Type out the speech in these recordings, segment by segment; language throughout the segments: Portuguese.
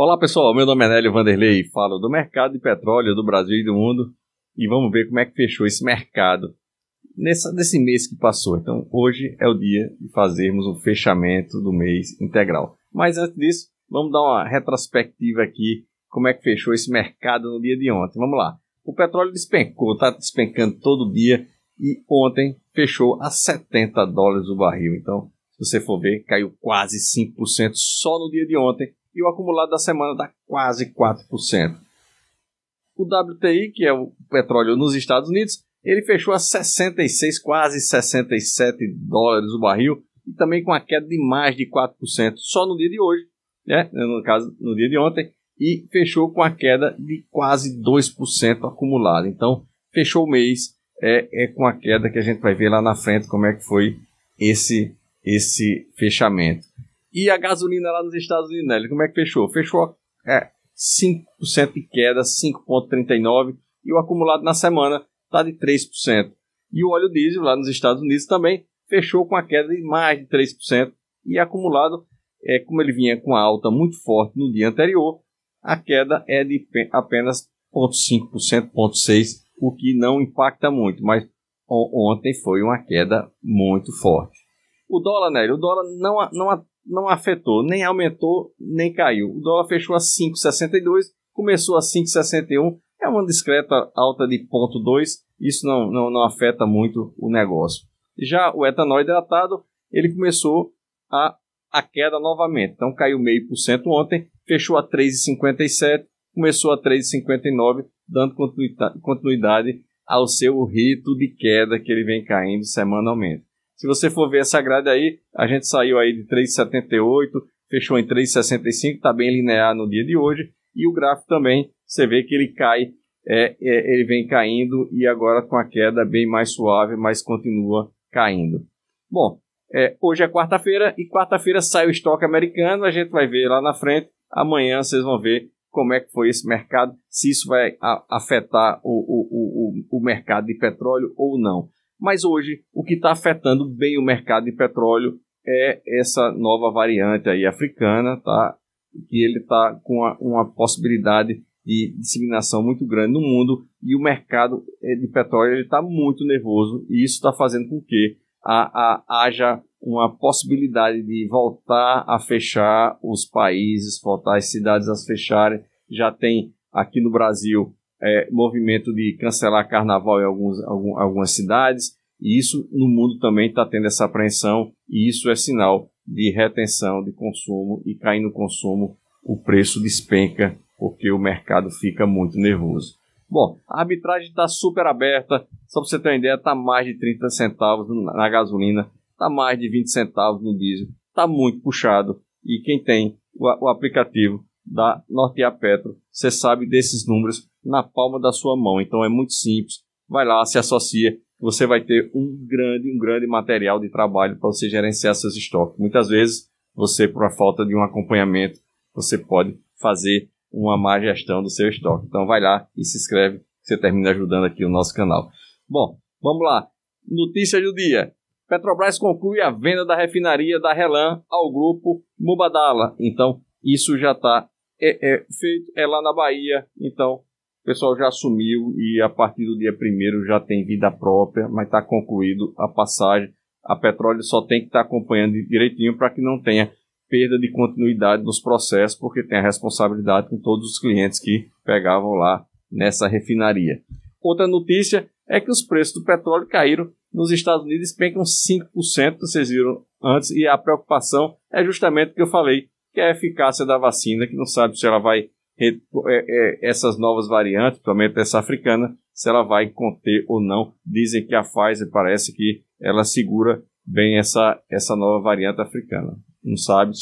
Olá pessoal, meu nome é Nélio Vanderlei, falo do mercado de petróleo do Brasil e do mundo e vamos ver como é que fechou esse mercado nessa, nesse mês que passou. Então hoje é o dia de fazermos o fechamento do mês integral. Mas antes disso, vamos dar uma retrospectiva aqui, como é que fechou esse mercado no dia de ontem. Vamos lá. O petróleo despencou, está despencando todo dia e ontem fechou a 70 dólares o barril. Então, se você for ver, caiu quase 5% só no dia de ontem e o acumulado da semana dá quase 4%. O WTI, que é o petróleo nos Estados Unidos, ele fechou a 66, quase 67 dólares o barril, e também com a queda de mais de 4% só no dia de hoje, né? no caso, no dia de ontem, e fechou com a queda de quase 2% acumulado. Então, fechou o mês é, é com a queda que a gente vai ver lá na frente como é que foi esse, esse fechamento. E a gasolina lá nos Estados Unidos, né? como é que fechou? Fechou é, 5% de queda, 5,39%, e o acumulado na semana está de 3%. E o óleo diesel lá nos Estados Unidos também fechou com a queda de mais de 3%, e acumulado, é, como ele vinha com a alta muito forte no dia anterior, a queda é de apenas 0,5%, 0,6%, o que não impacta muito, mas ontem foi uma queda muito forte. O dólar, né? O dólar não, não, não afetou, nem aumentou, nem caiu. O dólar fechou a 5,62, começou a 5,61, é uma discreta alta de 0,2, isso não, não, não afeta muito o negócio. Já o etanol hidratado, ele começou a, a queda novamente, então caiu meio por cento ontem, fechou a 3,57, começou a 3,59, dando continuidade ao seu rito de queda que ele vem caindo semanalmente. Se você for ver essa grade aí, a gente saiu aí de 3,78, fechou em 3,65, está bem linear no dia de hoje. E o gráfico também, você vê que ele cai, é, é, ele vem caindo e agora com a queda bem mais suave, mas continua caindo. Bom, é, hoje é quarta-feira e quarta-feira sai o estoque americano, a gente vai ver lá na frente. Amanhã vocês vão ver como é que foi esse mercado, se isso vai afetar o, o, o, o mercado de petróleo ou não. Mas hoje, o que está afetando bem o mercado de petróleo é essa nova variante aí africana, tá? que ele está com uma, uma, possibilidade de disseminação muito grande no mundo e o mercado eh, de petróleo está muito nervoso e isso está fazendo com que a, a, haja uma possibilidade de voltar a fechar os países, voltar as cidades a fecharem. Já tem aqui no Brasil é, movimento de cancelar carnaval em alguns, algum, algumas cidades, e isso no mundo também está tendo essa apreensão, e isso é sinal de retenção de consumo, e caindo no consumo, o preço despenca, porque o mercado fica muito nervoso. Bom, a arbitragem está super aberta, só para você ter uma ideia, está mais de 30 centavos na gasolina, está mais de 20 centavos no diesel, está muito puxado, e quem tem o, o aplicativo da Norteia Petro, você sabe desses números na palma da sua mão. Então é muito simples. Vai lá, se associa, você vai ter um grande, um grande material de trabalho para você gerenciar seus estoques. Muitas vezes, você, por falta de um acompanhamento, você pode fazer uma má gestão do seu estoque. Então vai lá e se inscreve, você termina ajudando aqui o nosso canal. Bom, vamos lá. Notícia do dia. Petrobras conclui a venda da refinaria da Relan ao grupo Mubadala. Então, isso já está é, é, feito, é lá na Bahia. Então, pessoal já assumiu e a partir do dia 1 já tem vida própria, mas está concluído a passagem. A petróleo só tem que estar tá acompanhando direitinho para que não tenha perda de continuidade nos processos, porque tem a responsabilidade com todos os clientes que pegavam lá nessa refinaria. Outra notícia é que os preços do petróleo caíram nos Estados Unidos, pencam 5%, vocês viram antes, e a preocupação é justamente o que eu falei, que é a eficácia da vacina, que não sabe se ela vai essas novas variantes, principalmente essa africana, se ela vai conter ou não. Dizem que a Pfizer parece que ela segura bem essa, essa nova variante africana. Não sabe,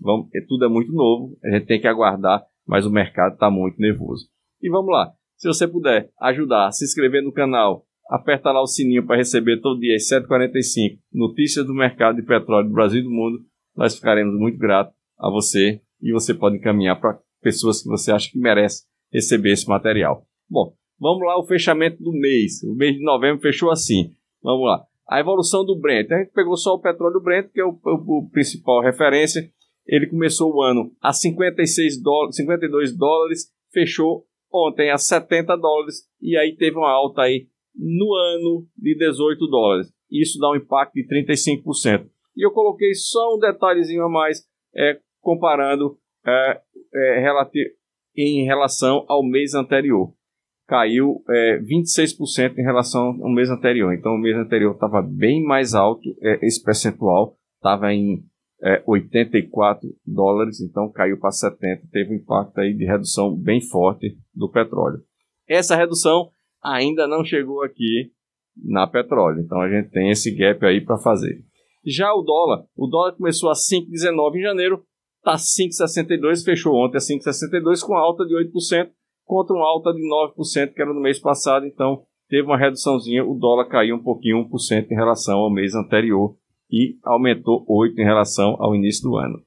vamos, é, tudo é muito novo, a gente tem que aguardar, mas o mercado está muito nervoso. E vamos lá, se você puder ajudar, se inscrever no canal, aperta lá o sininho para receber todo dia às 7h45 notícias do mercado de petróleo do Brasil e do mundo, nós ficaremos muito gratos a você e você pode encaminhar para pessoas que você acha que merece receber esse material. Bom, vamos lá, o fechamento do mês. O mês de novembro fechou assim. Vamos lá. A evolução do Brent. A gente pegou só o petróleo Brent, que é o, o, o principal referência. ele começou o ano a 56 dólares, 52 dólares, fechou ontem a 70 dólares e aí teve uma alta aí no ano de 18 dólares. Isso dá um impacto de 35%. E eu coloquei só um detalhezinho a mais é, comparando é, é, em relação ao mês anterior. Caiu é, 26% em relação ao mês anterior. Então, o mês anterior estava bem mais alto, é, esse percentual estava em é, 84 dólares, então caiu para 70, teve um impacto aí de redução bem forte do petróleo. Essa redução ainda não chegou aqui na petróleo, então a gente tem esse gap aí para fazer. Já o dólar, o dólar começou a 5,19 em janeiro, está 5,62, fechou ontem a 5,62 com alta de 8% contra uma alta de 9% que era no mês passado, então teve uma reduçãozinha, o dólar caiu um pouquinho, 1% em relação ao mês anterior e aumentou 8 em relação ao início do ano.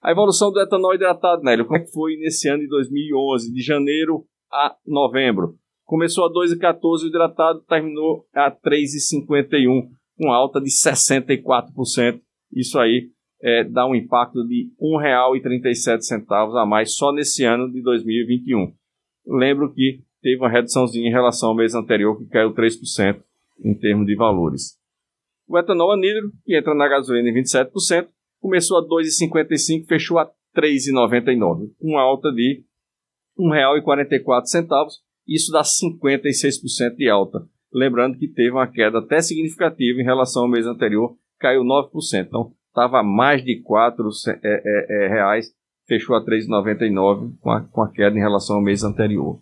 A evolução do etanol hidratado, Nélio, como é que foi nesse ano de 2011, de janeiro a novembro? Começou a 2,14 o hidratado, terminou a 3,51, com alta de 64%. Isso aí é, dá um impacto de R$ 1,37 a mais só nesse ano de 2021. Lembro que teve uma reduçãozinha em relação ao mês anterior, que caiu 3% em termos de valores. O etanol anidro, que entra na gasolina em 27%, começou a 2,55 fechou a 3,99, com alta de R$ 1,44. Isso dá 56% de alta. Lembrando que teve uma queda até significativa em relação ao mês anterior, caiu 9%. Então, estava mais de R$ 4 é, é, é, reais, fechou a 3,99 com a, com a queda em relação ao mês anterior.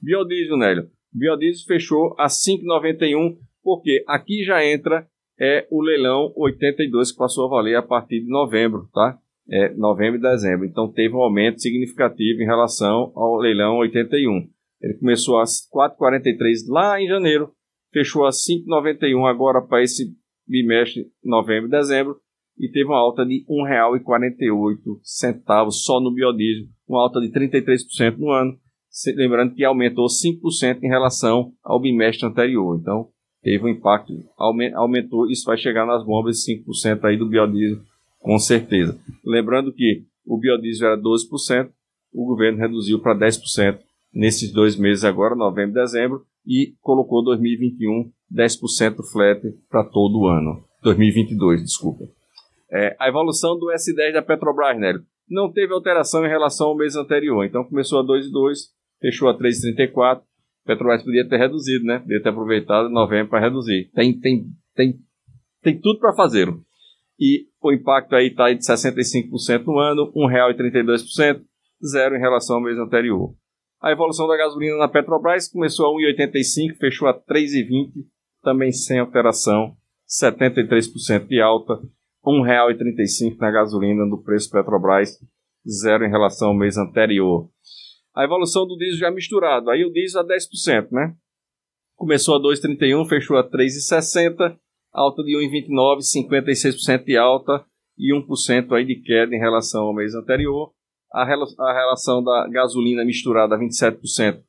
Biodiesel, Nélio. Biodiesel fechou a 5,91, porque aqui já entra é o leilão 82 que passou a valer a partir de novembro, tá? É, novembro e dezembro. Então teve um aumento significativo em relação ao leilão 81. Ele começou a 4,43 lá em janeiro, fechou a 5,91 agora para esse bimestre, novembro e dezembro, e teve uma alta de R$ 1,48 só no biodiesel, uma alta de 33% no ano, lembrando que aumentou 5% em relação ao bimestre anterior. Então, teve um impacto, aumentou, isso vai chegar nas bombas de 5% aí do biodiesel, com certeza. Lembrando que o biodiesel era 12%, o governo reduziu para 10% nesses dois meses agora, novembro e dezembro, e colocou 2021 10% flat para todo o ano. 2022, desculpa. É, a evolução do S10 da Petrobras, Nélio, não teve alteração em relação ao mês anterior. Então começou a 2,2, fechou a 3,34, Petrobras podia ter reduzido, né? Podia ter aproveitado novembro para reduzir. Tem, tem, tem, tem tudo para fazer. E o impacto aí está de 65% no ano, R$ 1,32%, zero em relação ao mês anterior. A evolução da gasolina na Petrobras começou a 1,85, fechou a 3,20, também sem alteração, 73% de alta, R$ 1,35 na gasolina no preço Petrobras, zero em relação ao mês anterior a evolução do diesel já misturado. Aí o diesel a 10%, né? Começou a 2,31, fechou a 3,60, alta de 1,29, 56% de alta e 1% aí de queda em relação ao mês anterior. A, a relação da gasolina misturada a 27%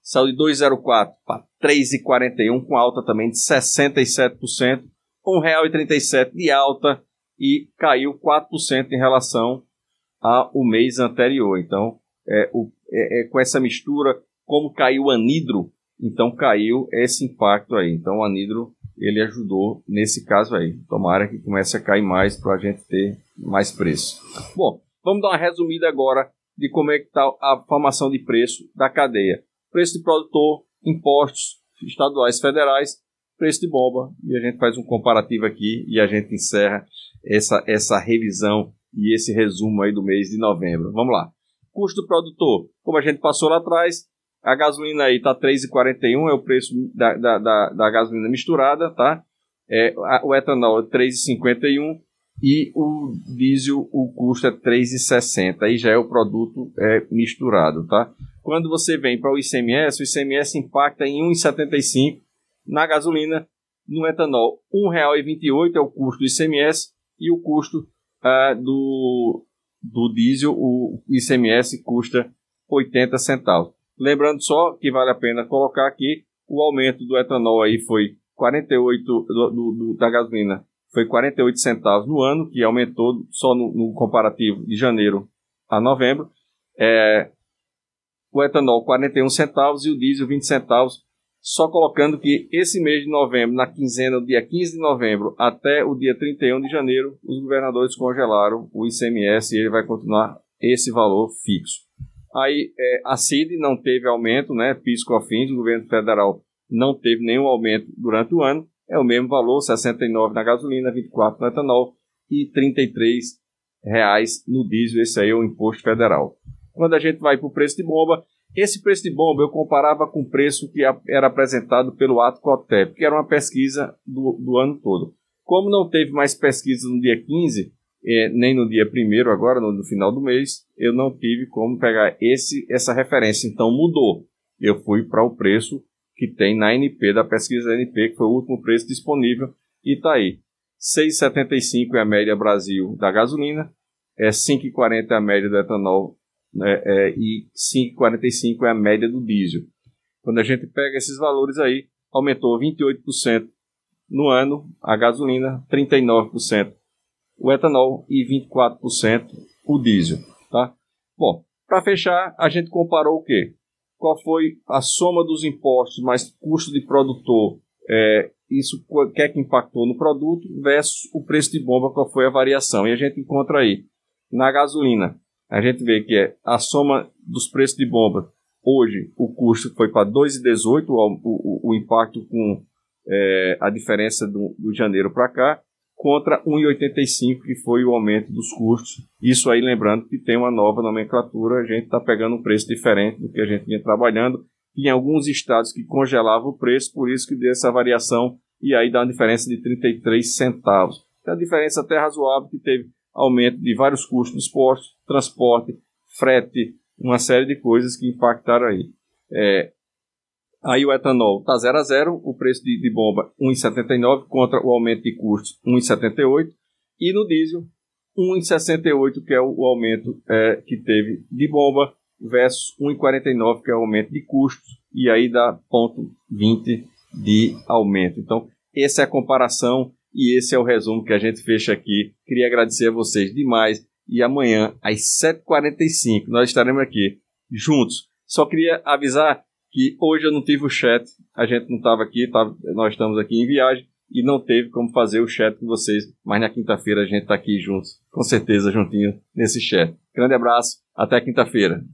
saiu de 2,04 para 3,41, com alta também de 67%, R$ 1,37 de alta e caiu 4% em relação ao mês anterior. Então, é, o é, é, com essa mistura, como caiu o anidro, então caiu esse impacto aí. Então o anidro ele ajudou nesse caso aí. Tomara que comece a cair mais para a gente ter mais preço. Bom, vamos dar uma resumida agora de como é que está a formação de preço da cadeia. Preço de produtor, impostos estaduais federais, preço de bomba. E a gente faz um comparativo aqui e a gente encerra essa, essa revisão e esse resumo aí do mês de novembro. Vamos lá. Custo do produtor, como a gente passou lá atrás, a gasolina aí está 3,41, é o preço da, da, da, da, gasolina misturada, tá? É, a, o etanol é 3,51 e o diesel, o custo é 3,60. Aí já é o produto é, misturado, tá? Quando você vem para o ICMS, o ICMS impacta em 1,75 na gasolina, no etanol R$ 1,28 é o custo do ICMS e o custo uh, do, do diesel, o ICMS custa 80 centavos. Lembrando só que vale a pena colocar aqui o aumento do etanol aí foi 48 do, do, do, da gasolina foi 48 centavos no ano, que aumentou só no, no comparativo de janeiro a novembro. É, o etanol 41 centavos e o diesel 20 centavos. Só colocando que esse mês de novembro, na quinzena, dia 15 de novembro até o dia 31 de janeiro, os governadores congelaram o ICMS e ele vai continuar esse valor fixo. Aí é, a CID não teve aumento, né? PIS COFINS, o governo federal não teve nenhum aumento durante o ano. É o mesmo valor, 69 na gasolina, 24 no etanol e 33 reais no diesel. Esse aí é o imposto federal. Quando a gente vai para o preço de bomba, esse preço de bomba eu comparava com o preço que era apresentado pelo Ato Cotep, que era uma pesquisa do, do ano todo. Como não teve mais pesquisa no dia 15, é, nem no dia 1 agora, no, no, final do mês, eu não tive como pegar esse, essa referência. Então mudou. Eu fui para o preço que tem na NP, da pesquisa da NP, que foi o último preço disponível, e está aí. 6,75 é a média Brasil da gasolina, é 5,40 é a média do etanol né, é, e 5,45 é a média do diesel. Quando a gente pega esses valores aí, aumentou 28% no ano a gasolina, 39% o etanol e 24% o diesel, tá? Bom, para fechar, a gente comparou o quê? Qual foi a soma dos impostos mais custo de produtor? É, isso que é que impactou no produto versus o preço de bomba, qual foi a variação? E a gente encontra aí na gasolina, a gente vê que é a soma dos preços de bomba. Hoje o custo foi para 2,18, o, o, o impacto com é, a diferença do, do janeiro para cá contra 1,85 que foi o aumento dos custos. Isso aí lembrando que tem uma nova nomenclatura, a gente está pegando um preço diferente do que a gente vinha trabalhando. Em alguns estados que congelavam o preço, por isso que deu essa variação e aí dá uma diferença de 33 centavos. É a diferença até razoável que teve aumento de vários custos expostos, transporte, frete, uma série de coisas que impactaram aí. É, Aí o etanol está 0 a 0, o preço de, de bomba 1,79 contra o aumento de custos 1,78 e no diesel 1,68 que é o, o aumento é, que teve de bomba versus 1,49 que é o aumento de custos e aí dá ponto 20 de aumento. Então essa é a comparação e esse é o resumo que a gente fecha aqui. Queria agradecer a vocês demais e amanhã às 7h45 nós estaremos aqui juntos. Só queria avisar que hoje eu não tive o chat, a gente não estava aqui, tava, nós estamos aqui em viagem e não teve como fazer o chat com vocês, mas na quinta-feira a gente está aqui juntos, com certeza juntinho nesse chat. Grande abraço, até quinta-feira.